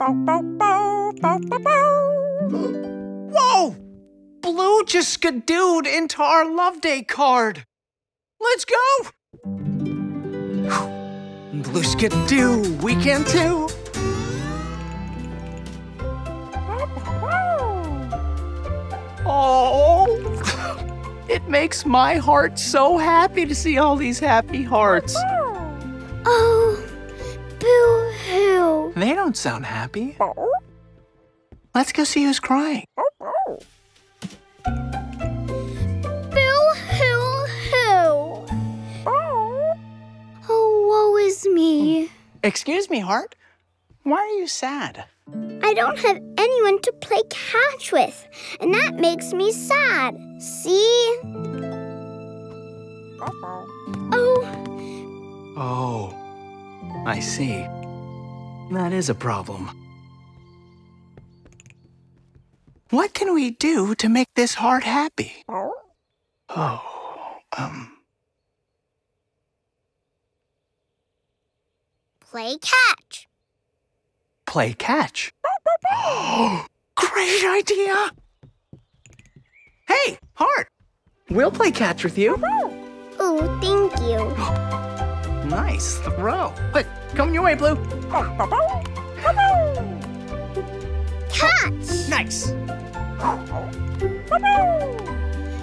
Whoa! Blue just skidooed into our Love Day card. Let's go! Blue skidoo, we can too. Oh, it makes my heart so happy to see all these happy hearts. Oh, boo hoo. They don't sound happy. Let's go see who's crying. Boo hoo hoo. Oh, woe is me. Excuse me, Heart. Why are you sad? I don't have anyone to play catch with, and that makes me sad. See? Oh, Oh, I see. That is a problem. What can we do to make this heart happy? Oh, um, play catch. play catch. Great idea! Hey, Heart! We'll play catch with you. Oh, thank you. Nice throw. Quick, coming your way, Blue. Catch! Nice.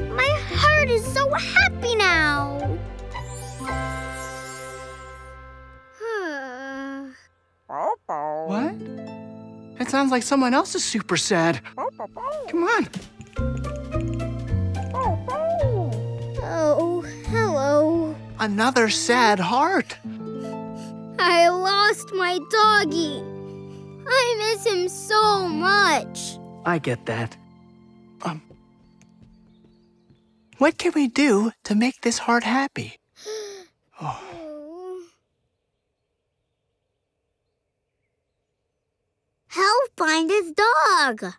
My heart is so happy now. What? It sounds like someone else is super sad. Come on. Another sad heart. I lost my doggy. I miss him so much. I get that. Um, what can we do to make this heart happy? Oh, Help find his dog.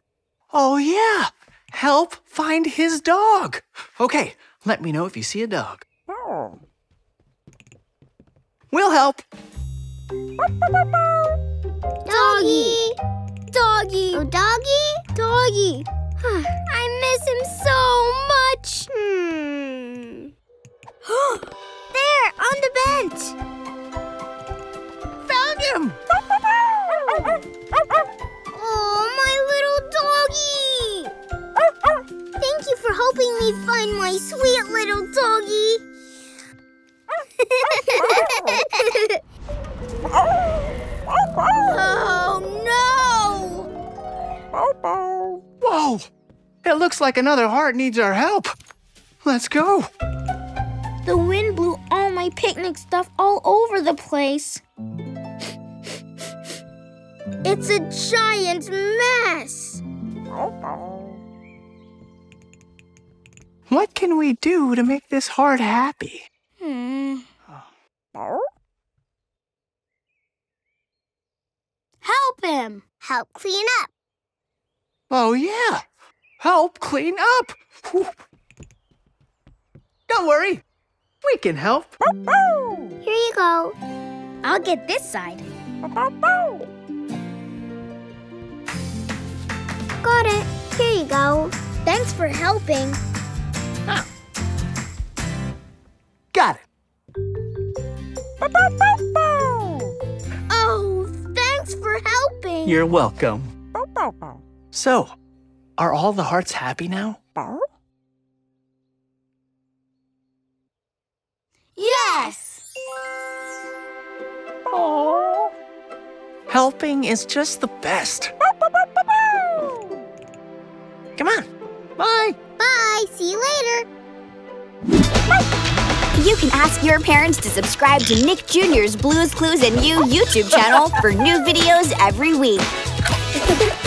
oh yeah. Help find his dog. Okay, let me know if you see a dog. We'll help. Doggy. Doggy. Oh, doggy? Doggy. I miss him so much. Hmm. there, on the bench. Found him. Oh, my little doggy. Thank you for helping me find my sweet little doggy. Oh, no! Whoa. It looks like another heart needs our help. Let's go. The wind blew all my picnic stuff all over the place. It's a giant mess. What can we do to make this heart happy? Hmm. Help. Help clean up. Oh, yeah. Help clean up. Don't worry. We can help. Here you go. I'll get this side. Got it. Here you go. Thanks for helping. Got it. You're welcome. So, are all the hearts happy now? Yes. Helping is just the best. Come on. Bye. Bye. See you later. You can ask your parents to subscribe to Nick Jr.'s Blues Clues and You YouTube channel for new videos every week.